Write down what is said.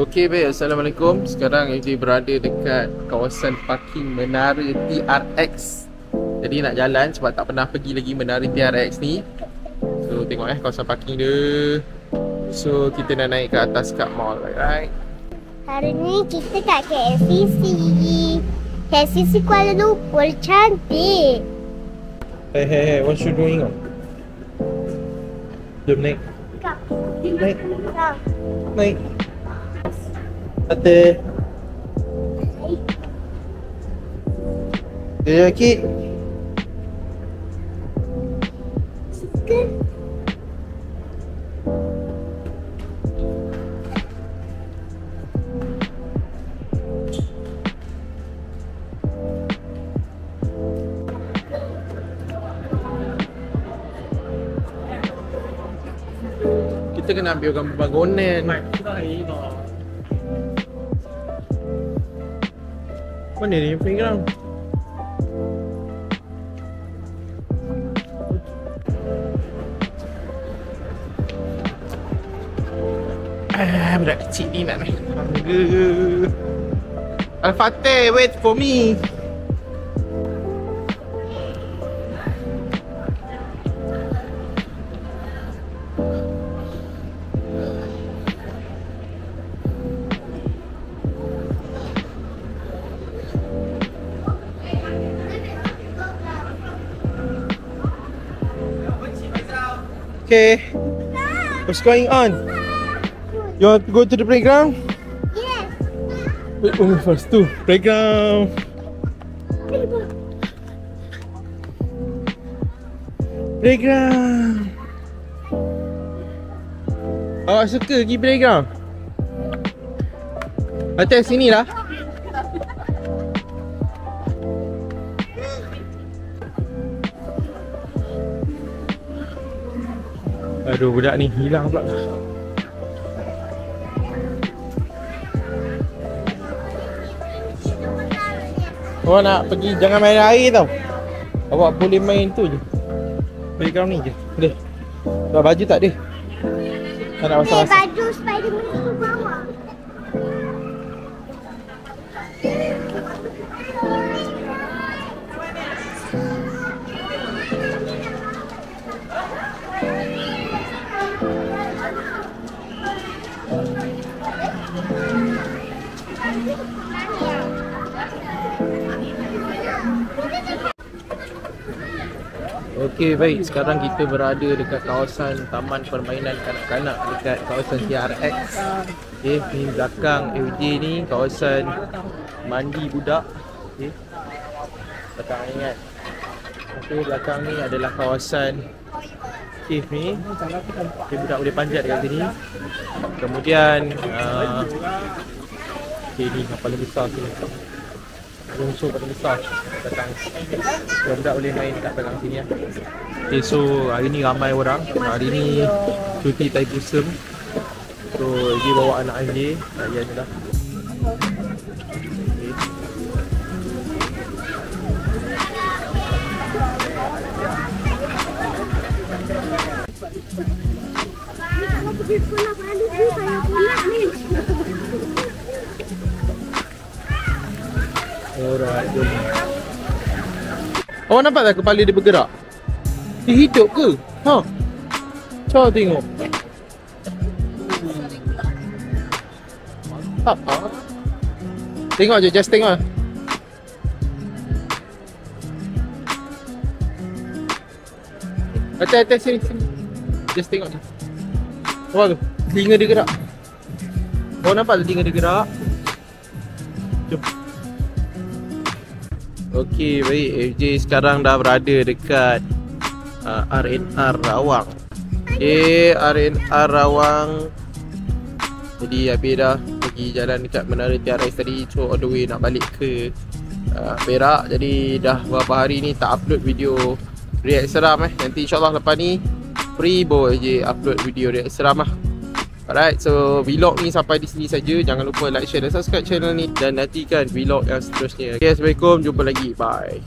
Okey baik, Assalamualaikum Sekarang AJ berada dekat kawasan parking Menara TRX Jadi nak jalan sebab tak pernah pergi lagi Menara TRX ni So tengok eh kawasan parking dia So kita nak naik ke atas kat mall right? Hari ni kita kat KLCC. KLCC Kuala Lumpur cantik. Hey hey hey, what you doing? Jom naik Kak. Naik. Naik Ate Ya Ki Suka. Kita kena ambil gambar bangunan. Mana ni playground? Ah, budak kecil ni nak naik tangga Al-Fatih, wait for me Okay What's going on? You want to go to the playground? Yes. Wait, oh, first tu Playground Playground Awak suka pergi playground? Atas sini lah Aduh budak ni hilang pula. Awak nak pergi jangan main air tau. Awak boleh main tu je. Playground ni je. Boleh Dah baju tak dia? Tak nak masak-masak baju Spiderman tu Okey baik sekarang kita berada dekat kawasan Taman Permainan Kanak-kanak dekat kawasan TRX. Okey ni belakang FJ ni kawasan mandi budak. Okey. Belakang ni kan. Okey belakang ni adalah kawasan cave ni. Okey budak boleh panjat dekat sini. Kemudian uh, ni yang paling besar sini. Runsur paling besar belakang so, budak boleh main kat belakang sini lah okay, so hari ni ramai orang. Hari ni cuti Thaipusam so dia bawa anak AJ Ryan je lah Alright, jom Awak nampak tak kepala dia bergerak? Dia hidup ke? Ha? Cuba tengok Tak ha? Tengok je, just tengok Atas, atas, sini, sini Just tengok je Awak tu, telinga dia gerak Awak nampak tak telinga dia gerak? Jom Okey, baik. FJ sekarang dah berada dekat uh, RNR Rawang. Okay, RNR Rawang. Jadi habis dah pergi jalan dekat Menara TRX tadi So all the way nak balik ke uh, Perak Jadi dah beberapa hari ni tak upload video React seram eh Nanti insyaAllah lepas ni Free bo je upload video react seram lah Alright, so vlog ni sampai di sini saja. Jangan lupa like, share dan subscribe channel ni dan nantikan vlog yang seterusnya. Okay, Assalamualaikum, jumpa lagi. Bye.